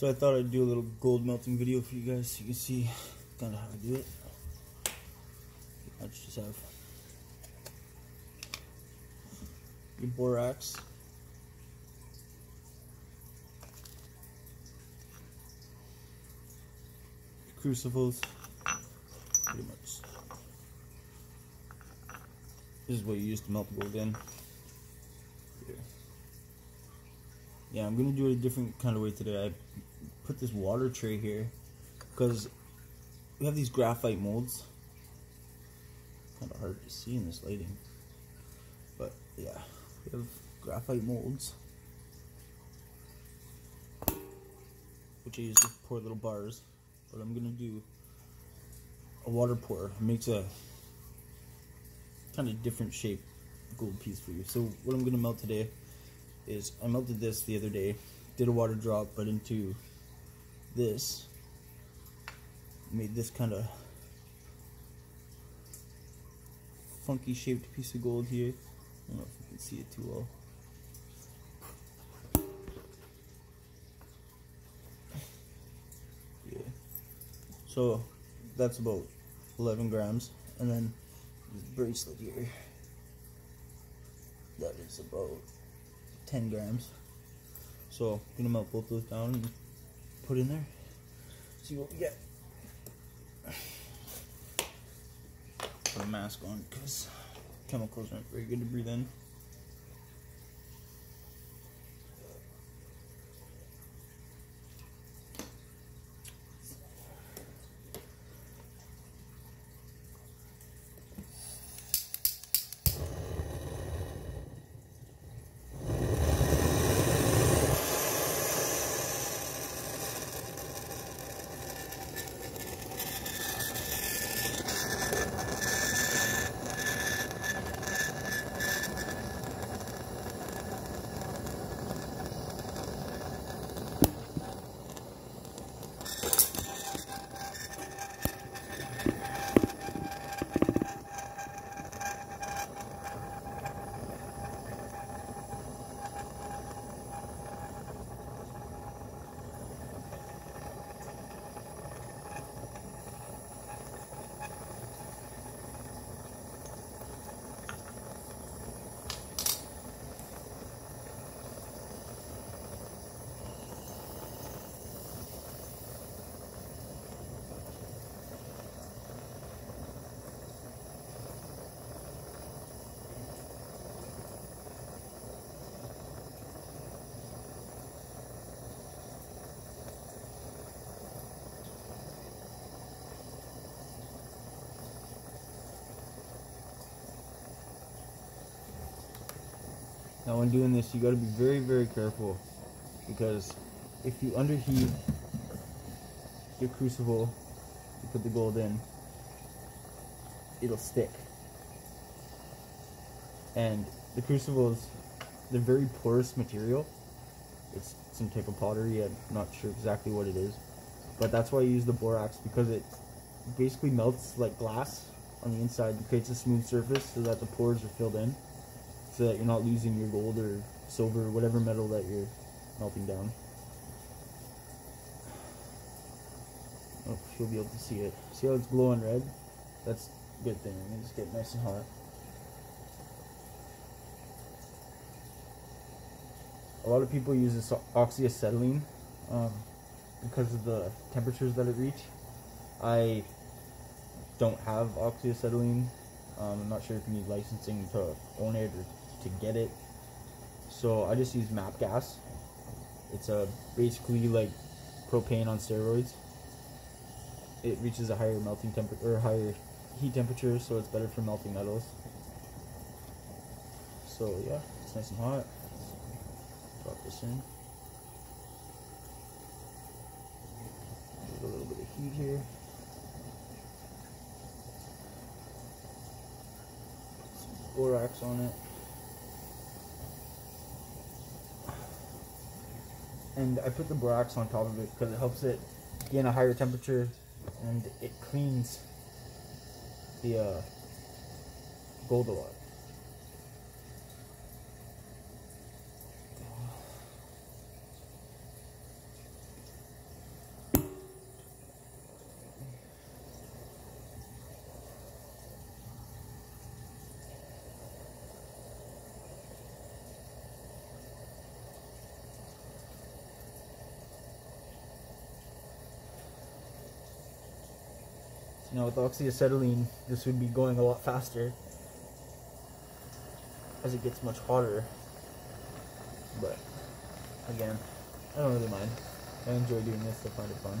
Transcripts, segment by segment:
So I thought I'd do a little gold melting video for you guys so you can see kind of how I do it. I just have your borax. Crucibles, pretty much. This is what you use to melt gold in. Here. Yeah, I'm gonna do it a different kind of way today. I put this water tray here because we have these graphite molds. Kind of hard to see in this lighting, but yeah, we have graphite molds, which I use to pour little bars. But I'm gonna do a water pour. It makes a kind of different shape gold piece for you. So what I'm gonna melt today is I melted this the other day, did a water drop, but into this, made this kind of funky shaped piece of gold here. I don't know if you can see it too well. Yeah. So that's about 11 grams. And then this bracelet here, that is about 10 grams. So I'm gonna melt both those down and put in there. See what we get. Put a mask on because chemicals aren't very good to breathe in. Now when doing this, you got to be very, very careful because if you underheat your crucible, you put the gold in, it'll stick. And the crucibles, they're very porous material. It's some type of pottery. I'm not sure exactly what it is, but that's why I use the borax because it basically melts like glass on the inside and creates a smooth surface so that the pores are filled in so that you're not losing your gold or silver or whatever metal that you're melting down. Oh, you'll be able to see it. See how it's glowing red? That's a good thing. It's getting nice and hot. A lot of people use this oxyacetylene um, because of the temperatures that it reach. I don't have oxyacetylene. Um, I'm not sure if you need licensing to own it or to get it. So I just use MAP gas. It's a basically like propane on steroids. It reaches a higher melting temperature or higher heat temperature, so it's better for melting metals. So yeah, it's nice and hot. Drop this in. A little bit of heat here. Borax on it. And I put the borax on top of it because it helps it gain a higher temperature and it cleans the uh, gold a lot. Now with oxyacetylene, this would be going a lot faster as it gets much hotter. But again, I don't really mind. I enjoy doing this. I find it fun.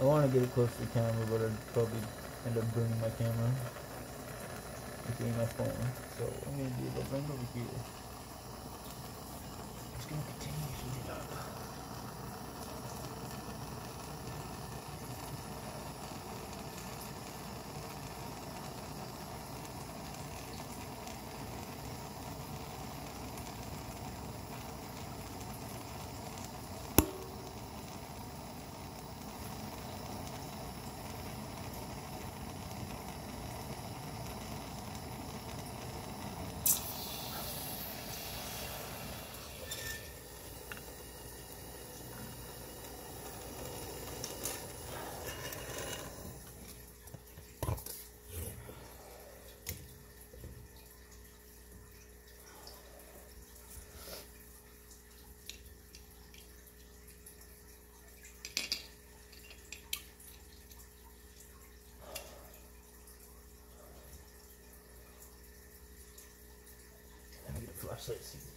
I want to get it close to the camera, but I'd probably end up burning my camera. Including my phone. So I'm going to do it over here. It's going to continue to heat up. Flashlight.